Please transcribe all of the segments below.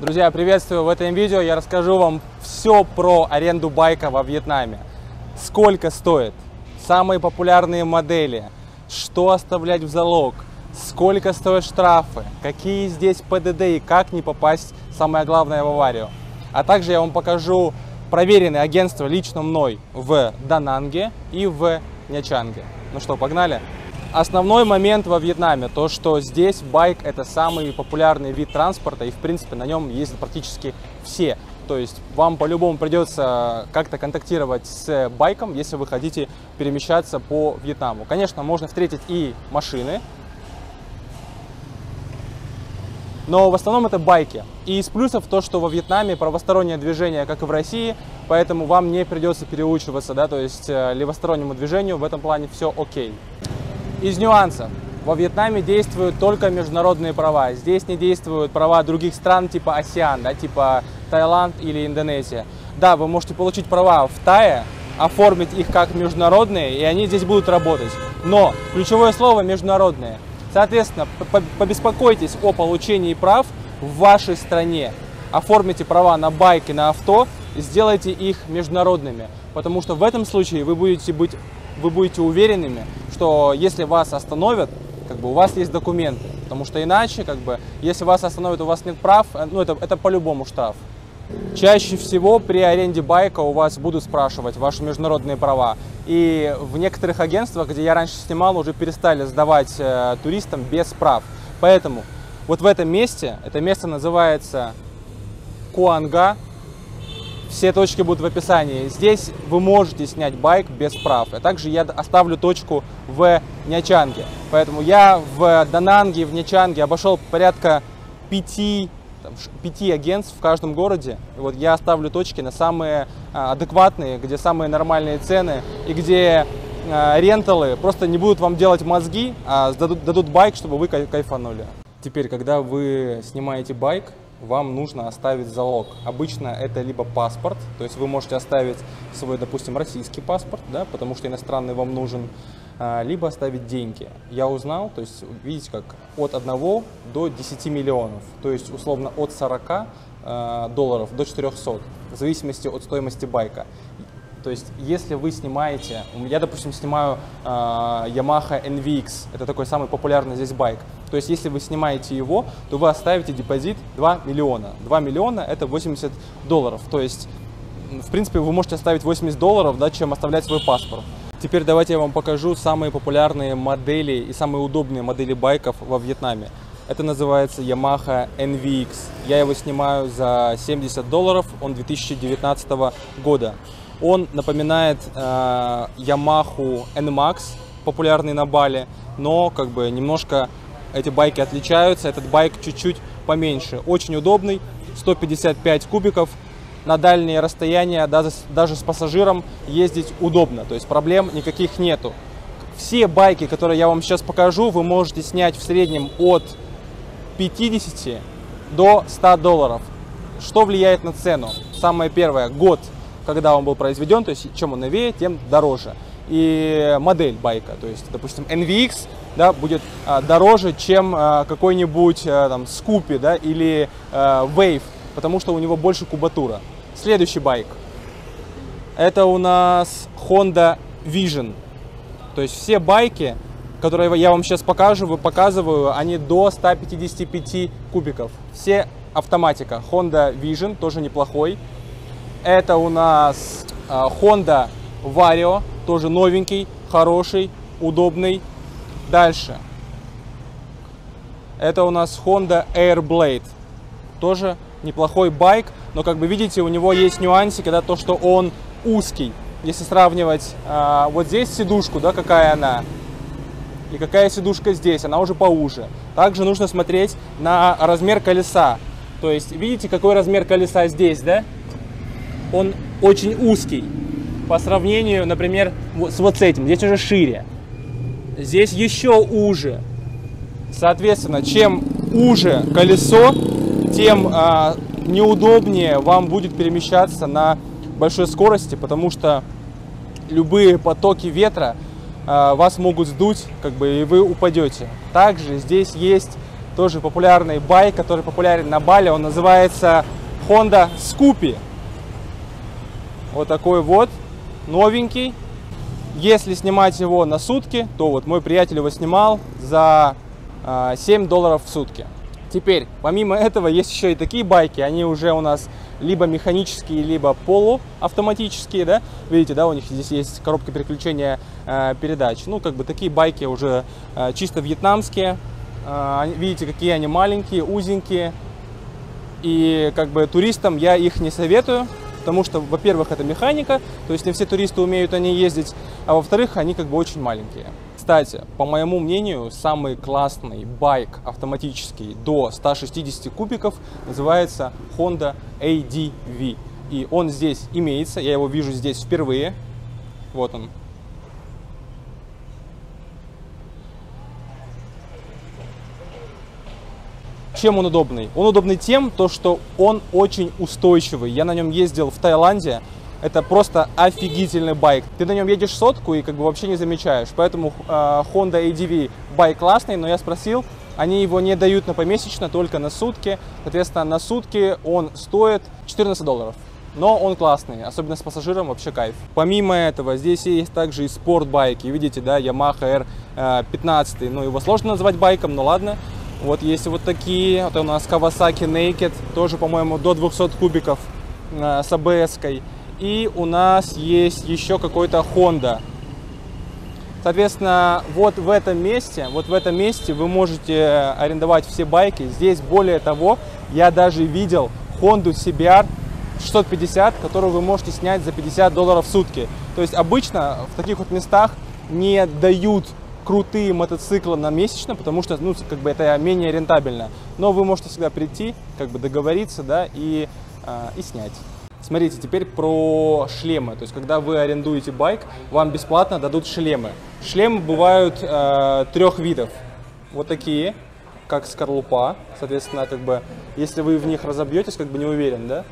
Друзья, приветствую! В этом видео я расскажу вам все про аренду байка во Вьетнаме. Сколько стоит, самые популярные модели, что оставлять в залог, сколько стоят штрафы, какие здесь ПДД и как не попасть, самое главное, в аварию. А также я вам покажу проверенные агентства лично мной в Дананге и в Нячанге. Ну что, погнали? Основной момент во Вьетнаме, то что здесь байк это самый популярный вид транспорта и в принципе на нем ездят практически все. То есть вам по-любому придется как-то контактировать с байком, если вы хотите перемещаться по Вьетнаму. Конечно, можно встретить и машины, но в основном это байки. И из плюсов то, что во Вьетнаме правостороннее движение, как и в России, поэтому вам не придется переучиваться, да, то есть э, левостороннему движению в этом плане все окей. Из нюансов. Во Вьетнаме действуют только международные права. Здесь не действуют права других стран типа АСИАН, да, типа Таиланд или Индонезия. Да, вы можете получить права в Тае, оформить их как международные, и они здесь будут работать. Но ключевое слово международные. Соответственно, побеспокойтесь о получении прав в вашей стране. Оформите права на байк и на авто, сделайте их международными. Потому что в этом случае вы будете, быть, вы будете уверенными, что если вас остановят, как бы у вас есть документы. Потому что иначе, как бы, если вас остановят, у вас нет прав, э, ну это, это по-любому штраф. Чаще всего при аренде байка у вас будут спрашивать ваши международные права. И в некоторых агентствах, где я раньше снимал, уже перестали сдавать э, туристам без прав. Поэтому вот в этом месте, это место называется Куанга, все точки будут в описании. Здесь вы можете снять байк без прав. А также я оставлю точку в Нячанге. Поэтому я в Дананге, в Нячанге обошел порядка пяти, пяти агентств в каждом городе. И вот я оставлю точки на самые а, адекватные, где самые нормальные цены и где а, ренталы просто не будут вам делать мозги, а дадут, дадут байк, чтобы вы кайфанули. Теперь, когда вы снимаете байк, вам нужно оставить залог. Обычно это либо паспорт, то есть вы можете оставить свой, допустим, российский паспорт, да, потому что иностранный вам нужен, а, либо оставить деньги. Я узнал, то есть видите, как от 1 до 10 миллионов, то есть условно от 40 а, долларов до 400, в зависимости от стоимости байка. То есть, если вы снимаете, я, допустим, снимаю э, Yamaha NVX, это такой самый популярный здесь байк. То есть, если вы снимаете его, то вы оставите депозит 2 миллиона. 2 миллиона это 80 долларов. То есть, в принципе, вы можете оставить 80 долларов, да, чем оставлять свой паспорт. Теперь давайте я вам покажу самые популярные модели и самые удобные модели байков во Вьетнаме. Это называется Yamaha NVX. Я его снимаю за 70 долларов, он 2019 года. Он напоминает э, Yamaha NMAX, популярный на Бали, но как бы немножко эти байки отличаются. Этот байк чуть-чуть поменьше. Очень удобный, 155 кубиков. На дальние расстояния даже, даже с пассажиром ездить удобно, то есть проблем никаких нету. Все байки, которые я вам сейчас покажу, вы можете снять в среднем от 50 до 100 долларов. Что влияет на цену? Самое первое, год когда он был произведен, то есть чем он новее, тем дороже. И модель байка, то есть, допустим, NVX да, будет а, дороже, чем а, какой-нибудь а, там Scoopy да, или а, Wave, потому что у него больше кубатура. Следующий байк. Это у нас Honda Vision. То есть все байки, которые я вам сейчас покажу, показываю, они до 155 кубиков. Все автоматика. Honda Vision тоже неплохой. Это у нас а, Honda Vario, тоже новенький, хороший, удобный. Дальше. Это у нас Honda Airblade. Тоже неплохой байк, но как бы видите, у него есть нюансики, да, то, что он узкий. Если сравнивать э, вот здесь сидушку, да, какая она, и какая сидушка здесь, она уже поуже. Также нужно смотреть на размер колеса. То есть, видите, какой размер колеса здесь, да? он очень узкий по сравнению, например, с вот с этим. Здесь уже шире. Здесь еще уже. Соответственно, чем уже колесо, тем а, неудобнее вам будет перемещаться на большой скорости, потому что любые потоки ветра а, вас могут сдуть, как бы, и вы упадете. Также здесь есть тоже популярный байк, который популярен на Бали. Он называется Honda Scoopy. Вот такой вот, новенький. Если снимать его на сутки, то вот мой приятель его снимал за 7 долларов в сутки. Теперь, помимо этого, есть еще и такие байки, они уже у нас либо механические, либо полуавтоматические, да, видите, да, у них здесь есть коробка переключения э, передач. Ну, как бы такие байки уже э, чисто вьетнамские, э, видите, какие они маленькие, узенькие, и как бы туристам я их не советую, потому что, во-первых, это механика, то есть не все туристы умеют они ездить, а во-вторых, они как бы очень маленькие. Кстати, по моему мнению, самый классный байк автоматический до 160 кубиков называется Honda ADV. И он здесь имеется, я его вижу здесь впервые. Вот он. Чем он удобный? Он удобный тем, то, что он очень устойчивый. Я на нем ездил в Таиланде, это просто офигительный байк. Ты на нем едешь сотку и как бы вообще не замечаешь. Поэтому э, Honda ADV байк классный, но я спросил, они его не дают на помесячно, только на сутки. Соответственно, на сутки он стоит 14 долларов. Но он классный, особенно с пассажиром, вообще кайф. Помимо этого, здесь есть также и спортбайки. Видите, да, Yamaha R15. Э, ну, его сложно назвать байком, но ладно. Вот есть вот такие. Вот у нас Kawasaki Naked, тоже, по-моему, до 200 кубиков э, с ABS-кой. И у нас есть еще какой-то Honda. Соответственно, вот в этом месте, вот в этом месте вы можете арендовать все байки. Здесь, более того, я даже видел Honda CBR 650, которую вы можете снять за 50 долларов в сутки. То есть обычно в таких вот местах не дают крутые мотоциклы на месячно, потому что, ну, как бы это менее рентабельно. Но вы можете всегда прийти, как бы договориться, да, и, э, и снять. Смотрите, теперь про шлемы. То есть, когда вы арендуете байк, вам бесплатно дадут шлемы. Шлемы бывают э, трех видов. Вот такие, как скорлупа. Соответственно, как бы, если вы в них разобьетесь, как бы не уверен, да?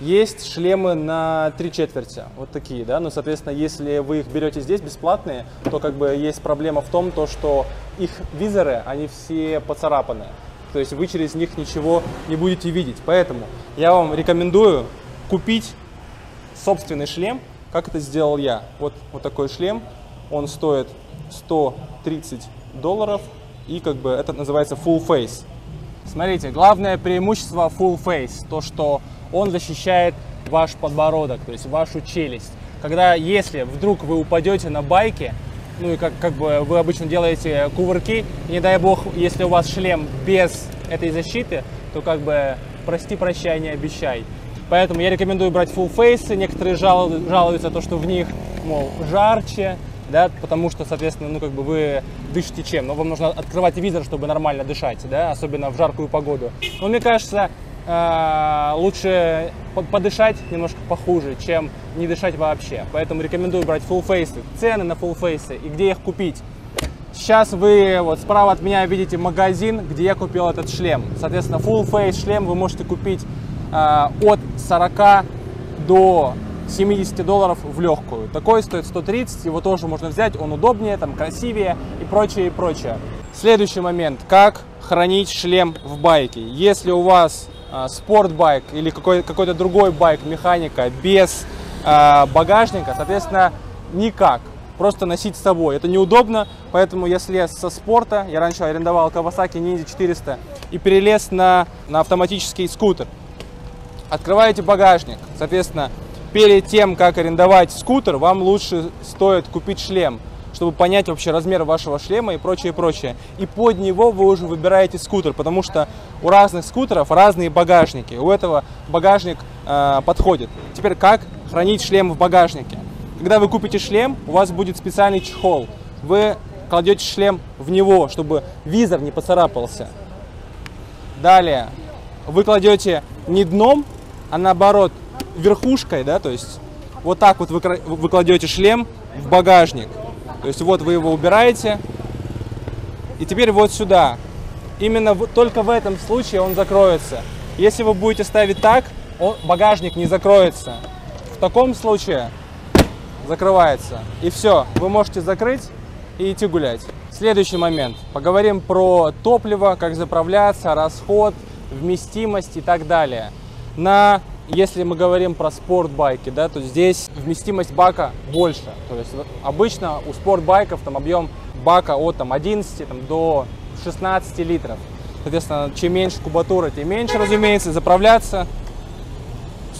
Есть шлемы на три четверти, вот такие, да, ну, соответственно, если вы их берете здесь бесплатные, то как бы есть проблема в том, то, что их визоры, они все поцарапаны, то есть вы через них ничего не будете видеть, поэтому я вам рекомендую купить собственный шлем, как это сделал я. Вот, вот такой шлем, он стоит 130 долларов, и как бы это называется full face. Смотрите, главное преимущество full face, то что он защищает ваш подбородок, то есть вашу челюсть. Когда, если вдруг вы упадете на байке, ну и как, как бы вы обычно делаете кувырки, не дай бог, если у вас шлем без этой защиты, то как бы прости, прощай, не обещай. Поэтому я рекомендую брать full face. Некоторые жалуются, то, что в них, мол, жарче, да, потому что, соответственно, ну, как бы вы дышите чем? Но вам нужно открывать визор, чтобы нормально дышать, да, особенно в жаркую погоду. Но мне кажется, э, лучше подышать немножко похуже, чем не дышать вообще. Поэтому рекомендую брать full face. Цены на full face и где их купить. Сейчас вы вот справа от меня видите магазин, где я купил этот шлем. Соответственно, full face шлем вы можете купить Э, от 40 до 70 долларов в легкую. Такой стоит 130, его тоже можно взять, он удобнее, там красивее и прочее, и прочее. Следующий момент, как хранить шлем в байке. Если у вас спортбайк или какой-то какой другой байк, механика без э, багажника, соответственно, никак. Просто носить с собой. Это неудобно, поэтому я слез со спорта, я раньше арендовал Kawasaki Ninja 400 и перелез на, на автоматический скутер. Открываете багажник. Соответственно, перед тем, как арендовать скутер, вам лучше стоит купить шлем, чтобы понять вообще размер вашего шлема и прочее, прочее. И под него вы уже выбираете скутер, потому что у разных скутеров разные багажники. У этого багажник э, подходит. Теперь как хранить шлем в багажнике? Когда вы купите шлем, у вас будет специальный чехол. Вы кладете шлем в него, чтобы визор не поцарапался. Далее вы кладете не дном, а наоборот верхушкой, да, то есть вот так вот вы, вы кладете шлем в багажник. То есть вот вы его убираете, и теперь вот сюда. Именно в, только в этом случае он закроется. Если вы будете ставить так, он, багажник не закроется. В таком случае закрывается. И все, вы можете закрыть и идти гулять. Следующий момент. Поговорим про топливо, как заправляться, расход, вместимость и так далее. На, если мы говорим про спортбайки, да, то здесь вместимость бака больше. То есть обычно у спортбайков там объем бака от там, 11 там, до 16 литров. Соответственно, чем меньше кубатура, тем меньше, разумеется, заправляться.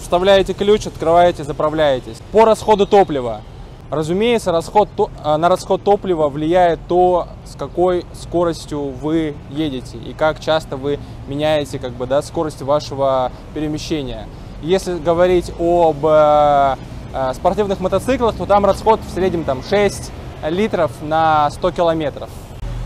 Вставляете ключ, открываете, заправляетесь. По расходу топлива. Разумеется, расход, а, на расход топлива влияет то, с какой скоростью вы едете и как часто вы меняете как бы, да, скорость вашего перемещения. Если говорить об э, э, спортивных мотоциклах, то там расход в среднем там, 6 литров на 100 километров.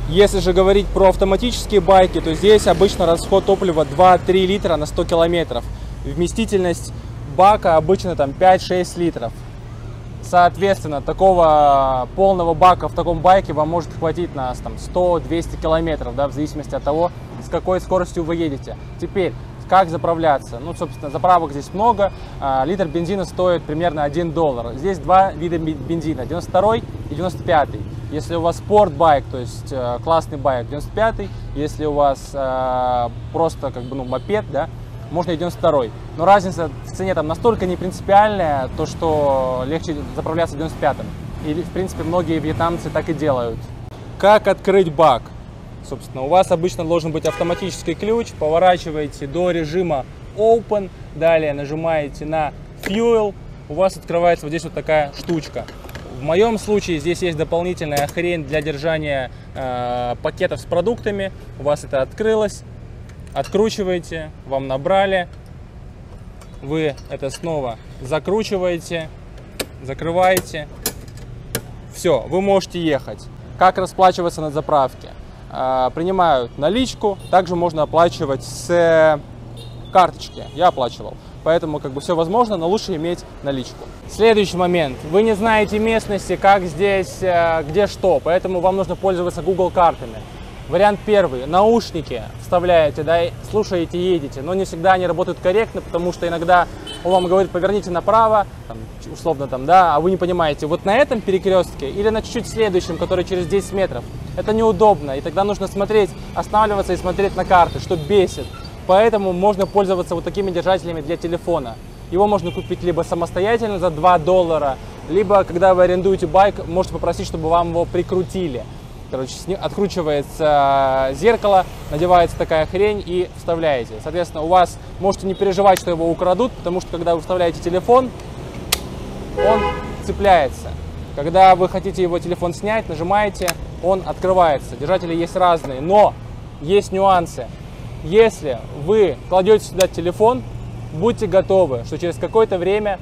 Если же говорить про автоматические байки, то здесь обычно расход топлива 2-3 литра на 100 километров. Вместительность бака обычно там 5-6 литров. Соответственно, такого полного бака в таком байке вам может хватить на там, 100-200 километров, да, в зависимости от того, с какой скоростью вы едете. Теперь, как заправляться? Ну, собственно, заправок здесь много. А, литр бензина стоит примерно 1 доллар. Здесь два вида бензина, 92 и 95. Если у вас спортбайк, то есть э, классный байк, 95. Если у вас э, просто как бы, ну, мопед, да, можно и 92 Но разница в цене там настолько не принципиальная, то что легче заправляться 95-м. И, в принципе, многие вьетнамцы так и делают. Как открыть бак? Собственно, у вас обычно должен быть автоматический ключ. Поворачиваете до режима Open. Далее нажимаете на Fuel. У вас открывается вот здесь вот такая штучка. В моем случае здесь есть дополнительная хрень для держания э, пакетов с продуктами. У вас это открылось откручиваете, вам набрали, вы это снова закручиваете, закрываете. Все, вы можете ехать. Как расплачиваться на заправке? А, принимают наличку, также можно оплачивать с карточки. Я оплачивал. Поэтому как бы все возможно, но лучше иметь наличку. Следующий момент. Вы не знаете местности, как здесь, э, где что, поэтому вам нужно пользоваться Google картами. Вариант первый. Наушники вставляете, да, слушаете, едете. Но не всегда они работают корректно, потому что иногда он вам говорит, поверните направо, там, условно там, да, а вы не понимаете, вот на этом перекрестке или на чуть-чуть следующем, который через 10 метров. Это неудобно, и тогда нужно смотреть, останавливаться и смотреть на карты, что бесит. Поэтому можно пользоваться вот такими держателями для телефона. Его можно купить либо самостоятельно за 2 доллара, либо когда вы арендуете байк, можете попросить, чтобы вам его прикрутили. Короче, откручивается зеркало, надевается такая хрень и вставляете. Соответственно, у вас можете не переживать, что его украдут, потому что когда вы вставляете телефон, он цепляется. Когда вы хотите его телефон снять, нажимаете, он открывается. Держатели есть разные, но есть нюансы. Если вы кладете сюда телефон, будьте готовы, что через какое-то время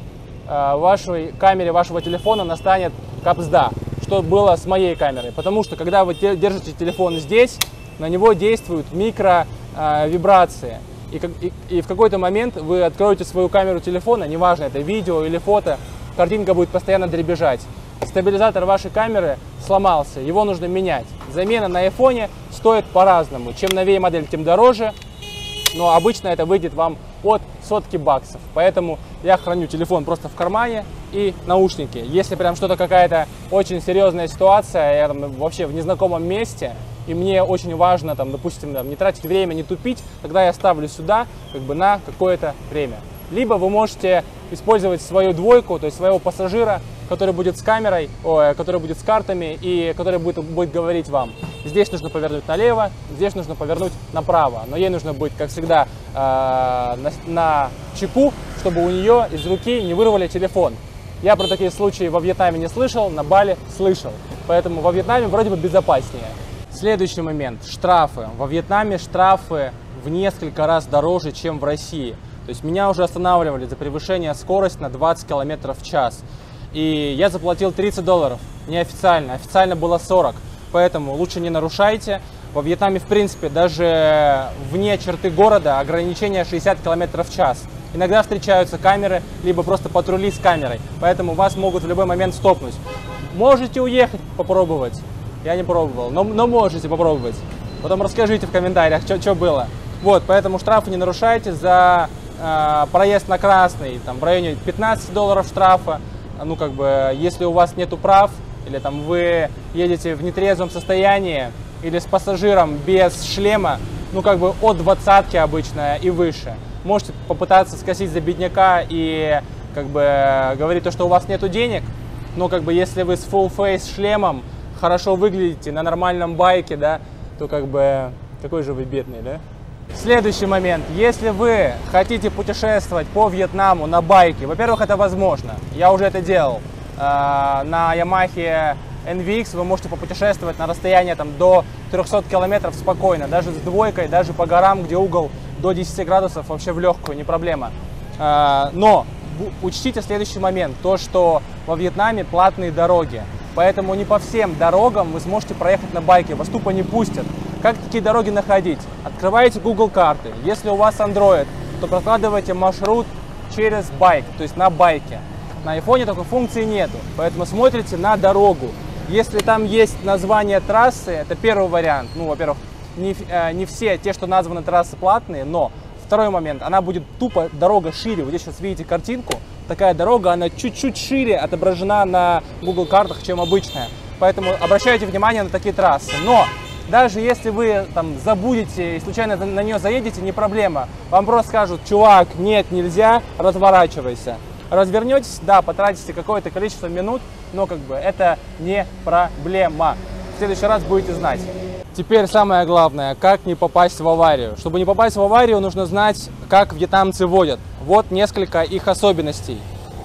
э, в вашей камере вашего телефона настанет капсда что было с моей камерой. Потому что, когда вы держите телефон здесь, на него действуют микро э, вибрации. И, и, и в какой-то момент вы откроете свою камеру телефона, неважно, это видео или фото, картинка будет постоянно дребезжать. Стабилизатор вашей камеры сломался, его нужно менять. Замена на айфоне стоит по-разному. Чем новее модель, тем дороже. Но обычно это выйдет вам от сотки баксов. Поэтому я храню телефон просто в кармане и наушники. Если прям что-то какая-то очень серьезная ситуация, я там вообще в незнакомом месте, и мне очень важно, там, допустим, там, не тратить время, не тупить, тогда я ставлю сюда как бы на какое-то время. Либо вы можете использовать свою двойку, то есть своего пассажира, который будет с камерой, ой, который будет с картами и который будет, будет говорить вам. Здесь нужно повернуть налево, здесь нужно повернуть направо. Но ей нужно быть, как всегда, э, на, на чеку, чтобы у нее из руки не вырвали телефон. Я про такие случаи во Вьетнаме не слышал, на Бали слышал. Поэтому во Вьетнаме вроде бы безопаснее. Следующий момент. Штрафы. Во Вьетнаме штрафы в несколько раз дороже, чем в России. То есть меня уже останавливали за превышение скорости на 20 км в час. И я заплатил 30 долларов, неофициально, официально было 40. Поэтому лучше не нарушайте. Во Вьетнаме, в принципе, даже вне черты города ограничение 60 км в час. Иногда встречаются камеры, либо просто патрули с камерой. Поэтому вас могут в любой момент стопнуть. Можете уехать попробовать. Я не пробовал, но, но можете попробовать. Потом расскажите в комментариях, что было. Вот, поэтому штрафы не нарушайте за э, проезд на красный, там в районе 15 долларов штрафа. Ну, как бы, если у вас нету прав, или там вы едете в нетрезвом состоянии, или с пассажиром без шлема, ну как бы от двадцатки обычно и выше. Можете попытаться скосить за бедняка и как бы говорить то, что у вас нету денег, но как бы если вы с full face шлемом хорошо выглядите на нормальном байке, да, то как бы какой же вы бедный, да? Следующий момент. Если вы хотите путешествовать по Вьетнаму на байке, во-первых, это возможно. Я уже это делал. А, на Yamaha NVX вы можете попутешествовать на расстояние там, до 300 километров спокойно, даже с двойкой, даже по горам, где угол до 10 градусов, вообще в легкую, не проблема. А, но учтите следующий момент, то, что во Вьетнаме платные дороги, поэтому не по всем дорогам вы сможете проехать на байке, вас тупо не пустят. Как такие дороги находить? Открываете Google карты, если у вас Android, то прокладываете маршрут через байк, то есть на байке. На iPhone такой функции нету, поэтому смотрите на дорогу. Если там есть название трассы, это первый вариант. Ну, во-первых, не, э, не все те, что названы трассы платные, но Второй момент, она будет тупо, дорога шире. Вот здесь сейчас видите картинку, такая дорога, она чуть-чуть шире отображена на Google картах, чем обычная. Поэтому обращайте внимание на такие трассы. Но даже если вы там забудете и случайно на нее заедете, не проблема. Вам просто скажут, чувак, нет, нельзя, разворачивайся. Развернетесь, да, потратите какое-то количество минут, но как бы это не проблема. В следующий раз будете знать. Теперь самое главное, как не попасть в аварию. Чтобы не попасть в аварию, нужно знать, как вьетнамцы водят. Вот несколько их особенностей.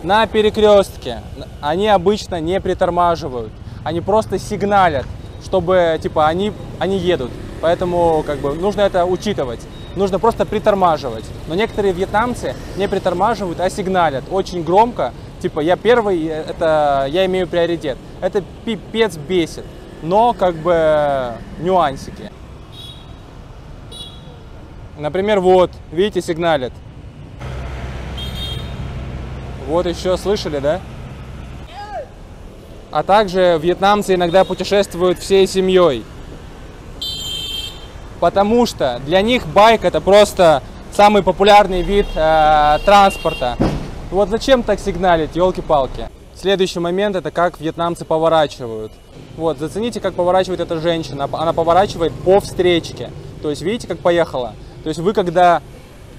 На перекрестке они обычно не притормаживают, они просто сигналят, чтобы типа они, они едут. Поэтому как бы нужно это учитывать. Нужно просто притормаживать. Но некоторые вьетнамцы не притормаживают, а сигналят очень громко. Типа я первый, это я имею приоритет. Это пипец бесит но как бы нюансики. Например, вот, видите, сигналит. Вот еще слышали, да? А также вьетнамцы иногда путешествуют всей семьей. Потому что для них байк это просто самый популярный вид э, транспорта. Вот зачем так сигналить, елки-палки? Следующий момент это как вьетнамцы поворачивают. Вот, зацените, как поворачивает эта женщина. Она поворачивает по встречке. То есть, видите, как поехала? То есть, вы когда,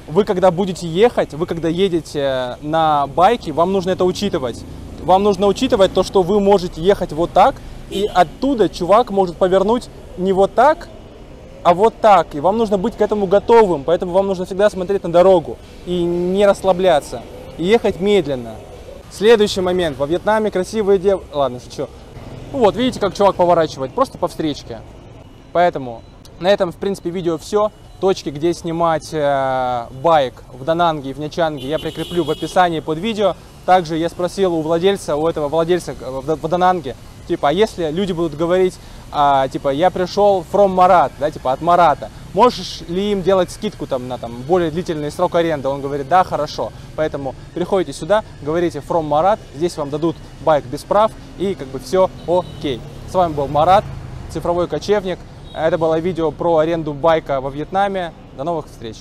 вы когда будете ехать, вы когда едете на байке, вам нужно это учитывать. Вам нужно учитывать то, что вы можете ехать вот так, и оттуда чувак может повернуть не вот так, а вот так. И вам нужно быть к этому готовым. Поэтому вам нужно всегда смотреть на дорогу и не расслабляться. И ехать медленно. Следующий момент. Во Вьетнаме красивые девушки... Ладно, шучу. Ну вот, видите, как чувак поворачивает, просто по встречке. Поэтому на этом, в принципе, видео все. Точки, где снимать э, байк в Дананге и в Нячанге, я прикреплю в описании под видео. Также я спросил у владельца, у этого владельца в, в Дананге, типа, а если люди будут говорить, а, типа, я пришел from Марат, да, типа, от Марата, можешь ли им делать скидку там на там более длительный срок аренды? Он говорит, да, хорошо. Поэтому приходите сюда, говорите from Марат, здесь вам дадут байк без прав и как бы все окей. С вами был Марат, цифровой кочевник. Это было видео про аренду байка во Вьетнаме. До новых встреч!